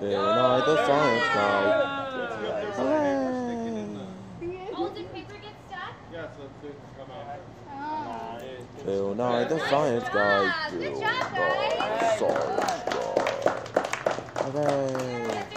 Yeah, no, goes. The science paper gets stuck? Yeah, so it's come out. Oh. Night, the science guy. Good job, guys. science. Hooray.